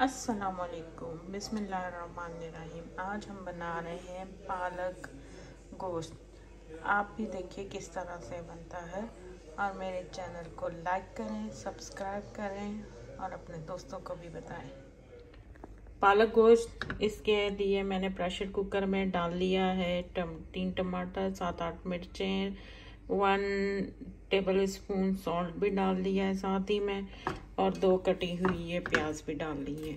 असलकुम बिसमीम आज हम बना रहे हैं पालक गोश्त। आप भी देखिए किस तरह से बनता है। और मेरे चैनल को लाइक करें, सब्सक्राइब करें और अपने दोस्तों को भी बताएँ। पालक गोश्त, इसके लिए मैंने प्रेशर कुकर में डाल लिया है तीन टमाटर, सात आठ मिर्चें वन टेबल स्पून सॉल्ट भी डाल दिया है साथ ही में, और दो कटी हुई ये प्याज भी डाल दी है।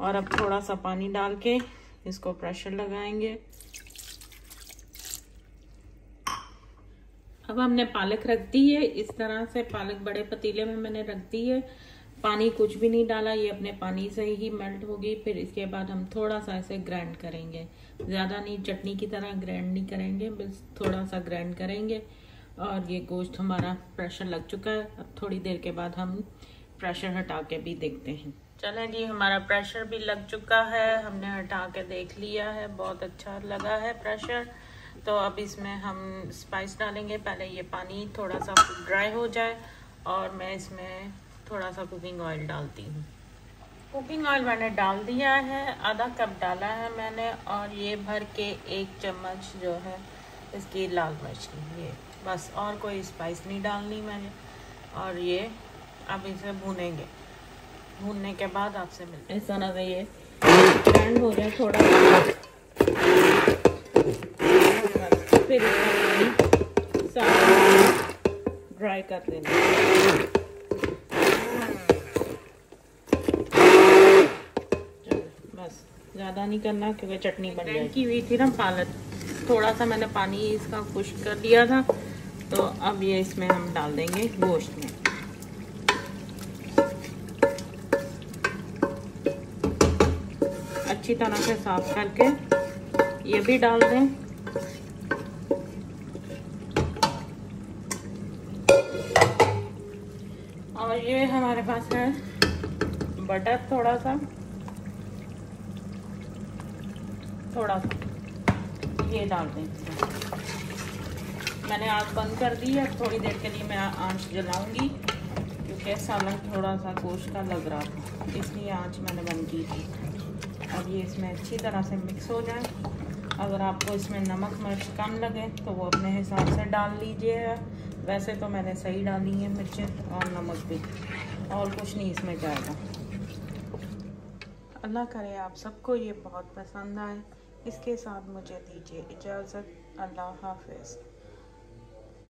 और अब थोड़ा सा पानी डाल के इसको प्रेशर लगाएँगे। अब हमने पालक रख दी है। इस तरह से पालक बड़े पतीले में मैंने रख दी है। पानी कुछ भी नहीं डाला, ये अपने पानी से ही मेल्ट होगी फिर इसके बाद हम थोड़ा सा इसे ग्राइंड करेंगे। ज़्यादा नहीं, चटनी की तरह ग्राइंड नहीं करेंगे, बस थोड़ा सा ग्राइंड करेंगे। और ये गोश्त हमारा प्रेशर लग चुका है। अब थोड़ी देर के बाद हम प्रेशर हटा के भी देखते हैं। चलें जी, हमारा प्रेशर भी लग चुका है। हमने हटा के देख लिया है। बहुत अच्छा लगा है प्रेशर तो अब इसमें हम स्पाइस डालेंगे। पहले ये पानी थोड़ा सा ड्राई हो जाए और मैं इसमें थोड़ा सा कुकिंग ऑयल डालती हूँ। कुकिंग ऑयल मैंने डाल दिया है। आधा कप डाला है मैंने और ये भर के एक चम्मच जो है, इसकी लाल मिर्च की, ये। बस और कोई स्पाइस नहीं डालनी मैंने। और ये अब इसे भूनेंगे। भूनने के बाद आपसे मिलते इस तरह से ये। ठंड हो जाए थोड़ा। फिर ड्राई कर देना। बस। ज़्यादा नहीं करना क्योंकि चटनी बन जाएगी। की हुई थी ना पालक। थोड़ा सा मैंने पानी इसका खुश कर दिया था। तो अब ये इसमें हम डाल देंगे गोश्त में। अच्छी तरह से साफ़ करके ये भी डाल दें। और ये हमारे पास है बटर थोड़ा सा। थोड़ा सा। ये डाल दें। मैंने आग बंद कर दी है। थोड़ी देर के लिए मैं आँच जलाऊँगी, क्योंकि सालन थोड़ा सा गोश्त का लग रहा था। इसलिए आँच मैंने बंद की थी। अब ये इसमें अच्छी तरह से मिक्स हो जाए। अगर आपको इसमें नमक मिर्च कम लगे तो वो अपने हिसाब से डाल लीजिएगा वैसे तो मैंने सही डाली है मिर्चें और नमक भी। और कुछ नहीं, इसमें जाएगा। अल्लाह करे आप सबको ये बहुत पसंद आए। इसके साथ मुझे दीजिए इजाज़त। अल्लाह हाफिज़।